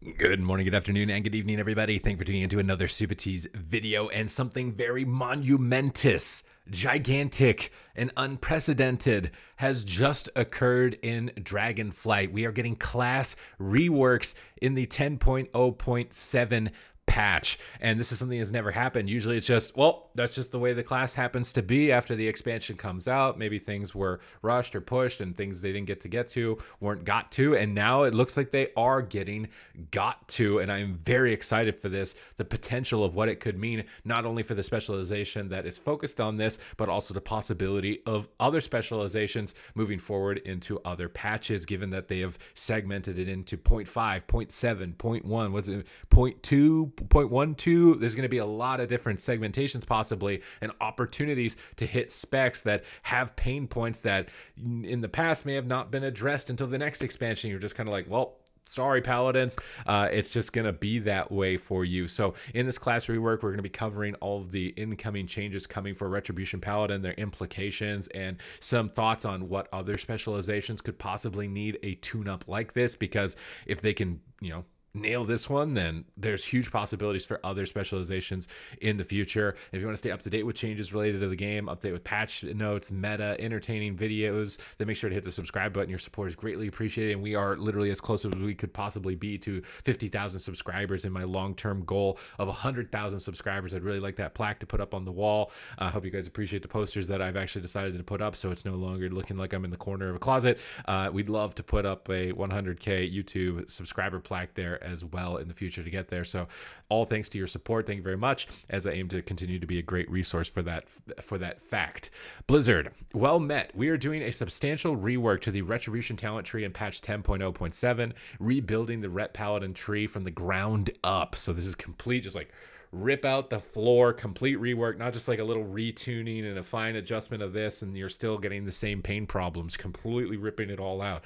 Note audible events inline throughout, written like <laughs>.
Good morning, good afternoon, and good evening, everybody. Thank you for tuning into another Supatease video and something very monumentous, gigantic, and unprecedented has just occurred in Dragonflight. We are getting class reworks in the 10.0.7 patch. And this is something that's never happened. Usually it's just, well, that's just the way the class happens to be after the expansion comes out. Maybe things were rushed or pushed and things they didn't get to get to weren't got to. And now it looks like they are getting got to. And I'm very excited for this, the potential of what it could mean, not only for the specialization that is focused on this, but also the possibility of other specializations moving forward into other patches, given that they have segmented it into 0.5, 0.7, 0.1, what's it, 0.2, 0.12 there's going to be a lot of different segmentations possibly and opportunities to hit specs that have pain points that in the past may have not been addressed until the next expansion. You're just kind of like well sorry paladins. Uh, it's just gonna be that way for you. So in this class rework we're gonna be covering all of the incoming changes coming for retribution paladin their implications and some thoughts on what other specializations could possibly need a tune up like this because if they can you know nail this one, then there's huge possibilities for other specializations in the future. If you want to stay up to date with changes related to the game, update with patch notes, meta, entertaining videos, then make sure to hit the subscribe button. Your support is greatly appreciated, and we are literally as close as we could possibly be to 50,000 subscribers in my long-term goal of 100,000 subscribers. I'd really like that plaque to put up on the wall. I uh, hope you guys appreciate the posters that I've actually decided to put up, so it's no longer looking like I'm in the corner of a closet. Uh, we'd love to put up a 100k YouTube subscriber plaque there as well in the future to get there. So, all thanks to your support. Thank you very much. As I aim to continue to be a great resource for that for that fact. Blizzard, well met. We are doing a substantial rework to the Retribution talent tree in patch 10.0.7, rebuilding the Ret Paladin tree from the ground up. So this is complete, just like rip out the floor, complete rework, not just like a little retuning and a fine adjustment of this, and you're still getting the same pain problems, completely ripping it all out.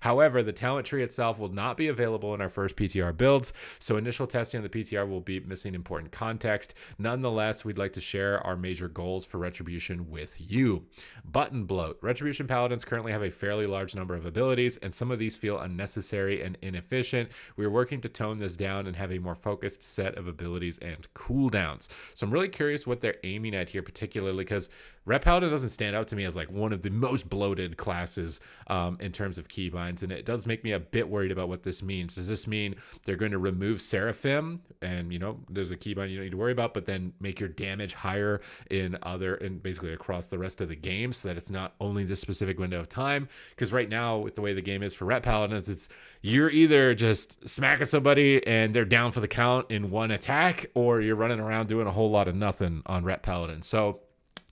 However, the talent tree itself will not be available in our first PTR builds, so initial testing of the PTR will be missing important context. Nonetheless, we'd like to share our major goals for Retribution with you. Button bloat. Retribution Paladins currently have a fairly large number of abilities, and some of these feel unnecessary and inefficient. We are working to tone this down and have a more focused set of abilities and cooldowns. So I'm really curious what they're aiming at here, particularly because Ret Paladin doesn't stand out to me as like one of the most bloated classes um, in terms of keybinds, and it does make me a bit worried about what this means. Does this mean they're going to remove Seraphim, and you know there's a keybind you don't need to worry about, but then make your damage higher in other and basically across the rest of the game, so that it's not only this specific window of time? Because right now, with the way the game is for Ret Paladins, it's you're either just smacking somebody and they're down for the count in one attack, or you're running around doing a whole lot of nothing on Ret Paladin. So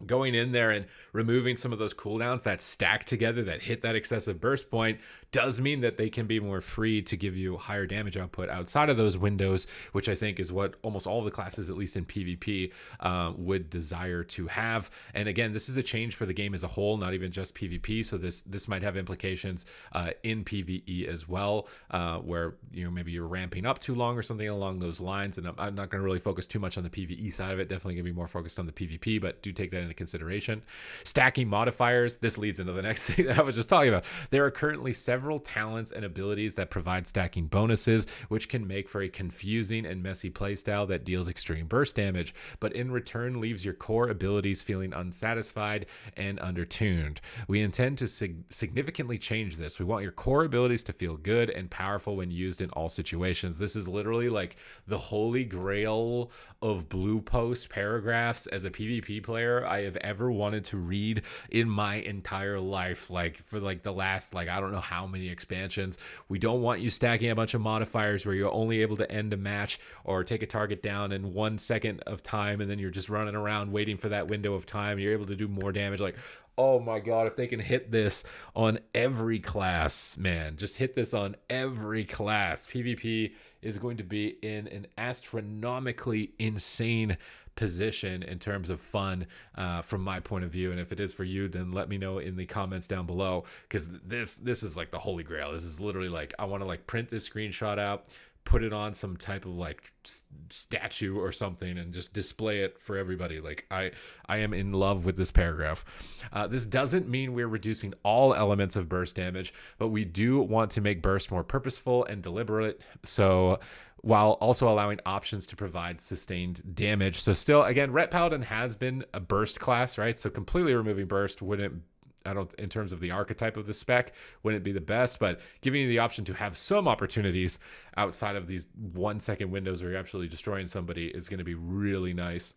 going in there and removing some of those cooldowns that stack together that hit that excessive burst point does mean that they can be more free to give you higher damage output outside of those windows, which I think is what almost all the classes, at least in PvP, uh, would desire to have. And again, this is a change for the game as a whole, not even just PvP. So this this might have implications uh, in PvE as well, uh, where you know maybe you're ramping up too long or something along those lines. And I'm, I'm not going to really focus too much on the PvE side of it. Definitely going to be more focused on the PvP, but do take that into consideration. Stacking modifiers. This leads into the next <laughs> thing that I was just talking about. There are currently several several talents and abilities that provide stacking bonuses, which can make for a confusing and messy playstyle that deals extreme burst damage, but in return leaves your core abilities feeling unsatisfied and undertuned. We intend to sig- significantly change this. We want your core abilities to feel good and powerful when used in all situations. This is literally like the holy grail of blue post paragraphs as a PvP player I have ever wanted to read in my entire life. Like for like the last like I don't know how many expansions. We don't want you stacking a bunch of modifiers where you're only able to end a match or take a target down in one second of time and then you're just running around waiting for that window of time. You're able to do more damage. Like, oh my god if they can hit this on every class man just hit this on every class pvp is going to be in an astronomically insane position in terms of fun uh, from my point of view. And if it is for you, then let me know in the comments down below because this this is like the holy grail. This is literally like I want to like print this screenshot out put it on some type of like statue or something and just display it for everybody like i i am in love with this paragraph. Uh, this doesn't mean we're reducing all elements of burst damage but we do want to make burst more purposeful and deliberate so while also allowing options to provide sustained damage. So still again ret paladin has been a burst class right? So completely removing burst wouldn't I don't, in terms of the archetype of the spec, wouldn't be the best, but giving you the option to have some opportunities outside of these one second windows where you're absolutely destroying somebody is going to be really nice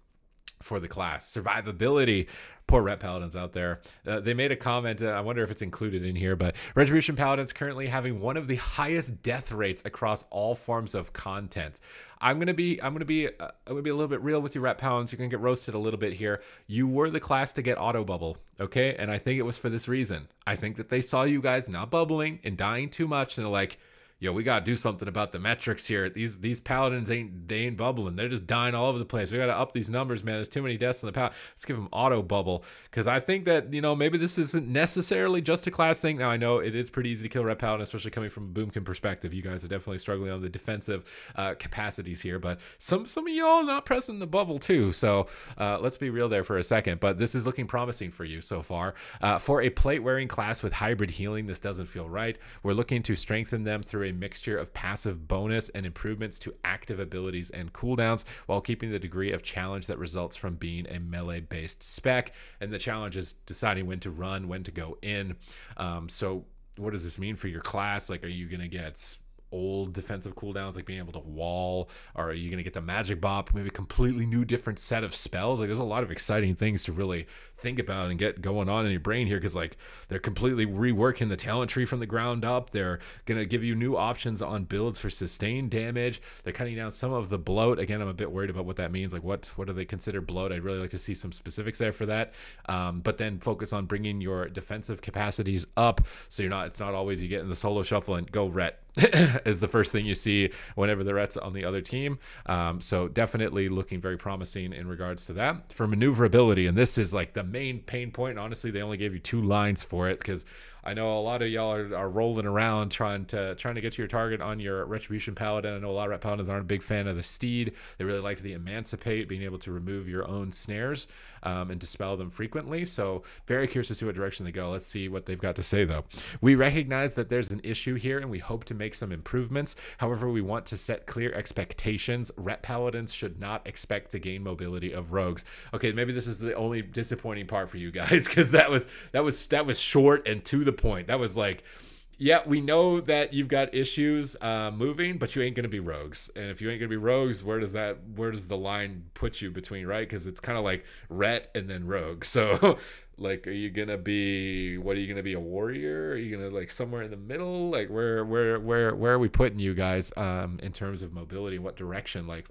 for the class. Survivability poor Ret Paladins out there. Uh, they made a comment. Uh, I wonder if it's included in here, but Retribution Paladins currently having one of the highest death rates across all forms of content. I'm gonna be I'm gonna be uh, I'm gonna be a little bit real with you, Ret Paladins. You're gonna get roasted a little bit here. You were the class to get auto bubble, okay? And I think it was for this reason. I think that they saw you guys not bubbling and dying too much, and they're like yo, we gotta do something about the metrics here. These these paladins ain't they ain't bubbling. They're just dying all over the place. We gotta up these numbers, man. There's too many deaths in the paladin. Let's give them auto bubble because I think that you know maybe this isn't necessarily just a class thing. Now I know it is pretty easy to kill ret paladin, especially coming from a boomkin perspective. You guys are definitely struggling on the defensive uh, capacities here, but some some of y'all not pressing the bubble too. So uh, let's be real there for a second. But this is looking promising for you so far. Uh, for a plate wearing class with hybrid healing, this doesn't feel right. We're looking to strengthen them through a mixture of passive bonus and improvements to active abilities and cooldowns while keeping the degree of challenge that results from being a melee based spec. And the challenge is deciding when to run, when to go in. Um, so, what does this mean for your class? Like, are you going to get old defensive cooldowns, like being able to wall, or are you going to get the magic bop, maybe a completely new, different set of spells? Like, there's a lot of exciting things to really think about and get going on in your brain here because, like, they're completely reworking the talent tree from the ground up. They're going to give you new options on builds for sustained damage. They're cutting down some of the bloat. Again, I'm a bit worried about what that means. Like, what what do they consider bloat? I'd really like to see some specifics there for that. Um, but then focus on bringing your defensive capacities up so you're not, it's not always you get in the solo shuffle and go ret <laughs> is the first thing you see whenever the Rets on the other team. Um, so definitely looking very promising in regards to that. For maneuverability, and this is like the main pain point. Honestly, they only gave you two lines for it because I know a lot of y'all are, are, rolling around trying to trying to get to your target on your retribution paladin. I know a lot of ret paladins aren't a big fan of the steed. They really like the emancipate, being able to remove your own snares um, and dispel them frequently. So very curious to see what direction they go. Let's see what they've got to say though. We recognize that there's an issue here and we hope to make some improvements. However, we want to set clear expectations. Ret paladins should not expect to gain mobility of rogues. Okay, maybe this is the only disappointing part for you guys <laughs> because that was that was that was short and to the point. That was like, yeah, we know that you've got issues uh, moving, but you ain't gonna be rogues. And if you ain't gonna be rogues, where does that where does the line put you between right? Because it's kind of like ret and then rogue. <laughs> So like, are you gonna be what are you gonna be a warrior? Are you gonna like somewhere in the middle? Like where where where where are we putting you guys um, in terms of mobility? What direction? Like,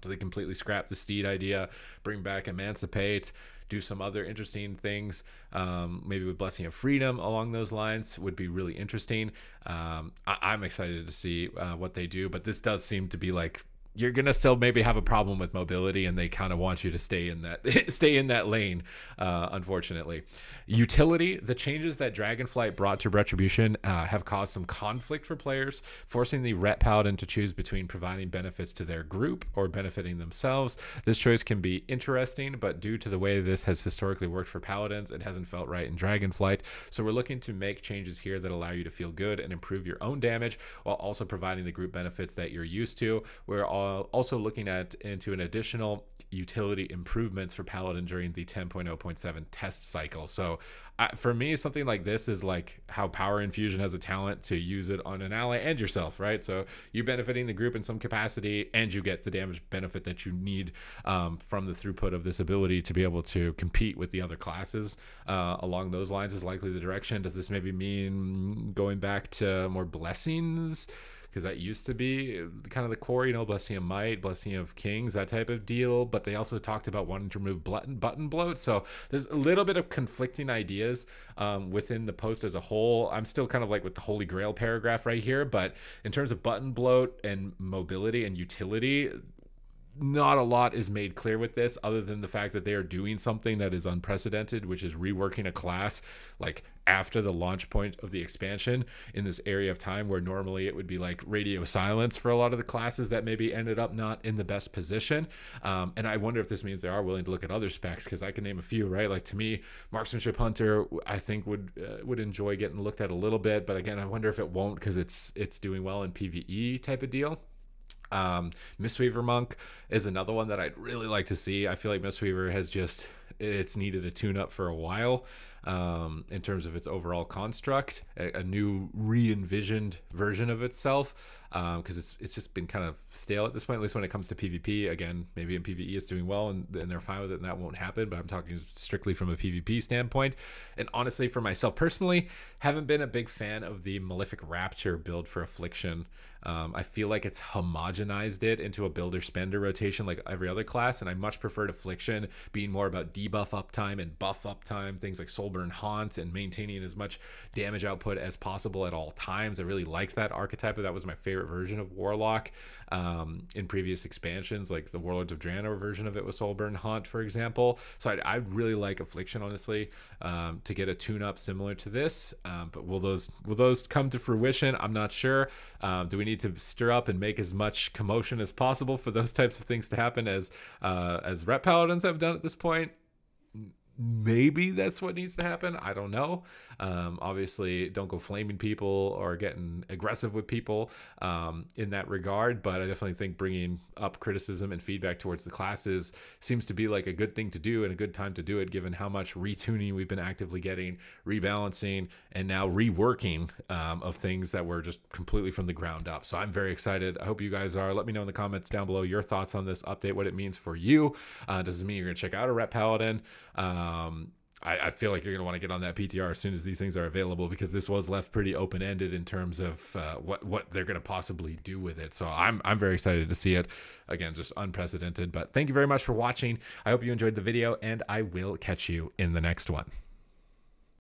do they completely scrap the steed idea, bring back emancipate? do some other interesting things, um, maybe with Blessing of Freedom along those lines would be really interesting. Um, I- am excited to see uh, what they do, but this does seem to be like you're gonna still maybe have a problem with mobility, and they kind of want you to stay in that <laughs> stay in that lane. Uh, unfortunately, utility. The changes that Dragonflight brought to Retribution uh, have caused some conflict for players, forcing the Ret Paladin to choose between providing benefits to their group or benefiting themselves. This choice can be interesting, but due to the way this has historically worked for Paladins, it hasn't felt right in Dragonflight. So we're looking to make changes here that allow you to feel good and improve your own damage while also providing the group benefits that you're used to. We're all uh, also looking at into an additional utility improvements for Paladin during the 10.0.7 test cycle. So for me, something like this is like how Power Infusion has a talent to use it on an ally and yourself, right? So you're benefiting the group in some capacity, and you get the damage benefit that you need um, from the throughput of this ability to be able to compete with the other classes. Uh, along those lines is likely the direction. Does this maybe mean going back to more blessings? Because that used to be kind of the core, you know, blessing of might, blessing of kings, that type of deal. But they also talked about wanting to remove button button bloat. So there's a little bit of conflicting ideas um, within the post as a whole. I'm still kind of like with the Holy Grail paragraph right here, but in terms of button bloat and mobility and utility, not a lot is made clear with this other than the fact that they are doing something that is unprecedented which is reworking a class like after the launch point of the expansion in this area of time where normally it would be like radio silence for a lot of the classes that maybe ended up not in the best position. Um, and I wonder if this means they are willing to look at other specs because I can name a few, right? Like to me, marksmanship hunter, I think would uh, would enjoy getting looked at a little bit, but again, I wonder if it won't because it's it's doing well in PVE type of deal. Um, Mistweaver Monk is another one that I'd really like to see. I feel like Mistweaver has just it's needed a tune up for a while um, in terms of its overall construct, a, a new re-envisioned version of itself because um, it's it's just been kind of stale at this point. At least when it comes to PvP. Again, maybe in PvE it's doing well and, and they're fine with it, and that won't happen. But I'm talking strictly from a PvP standpoint. And honestly, for myself personally, haven't been a big fan of the Malefic Rapture build for Affliction. Um, I feel like it's homogenized it into a builder spender rotation like every other class, and I much preferred Affliction being more about debuff uptime and buff uptime, things like Soulburn Haunt, and maintaining as much damage output as possible at all times. I really liked that archetype, but that was my favorite version of Warlock um, in previous expansions, like the Warlords of Draenor version of it with Soulburn Haunt, for example. So I, I really like Affliction, honestly, um, to get a tune-up similar to this. Um, but will those will those come to fruition? I'm not sure. Um, do we need to stir up and make as much commotion as possible for those <laughs> types of things to happen as uh, as Ret Paladins have done at this point maybe that's what needs to happen. I don't know. Um, obviously, don't go flaming people or getting aggressive with people um, in that regard. But I definitely think bringing up criticism and feedback towards the classes seems to be like a good thing to do and a good time to do it, given how much retuning we've been actively getting, rebalancing, and now reworking um, of things that were just completely from the ground up. So I'm very excited. I hope you guys are. Let me know in the comments down below your thoughts on this update, what it means for you. Uh, does it mean you're going to check out a Ret Paladin? Um, I, I, feel like you're going to want to get on that PTR as soon as these things are available because this was left pretty open ended in terms of uh, what what they're going to possibly do with it. So I'm I'm very excited to see it. Again, just unprecedented. But thank you very much for watching. I hope you enjoyed the video, and I will catch you in the next one.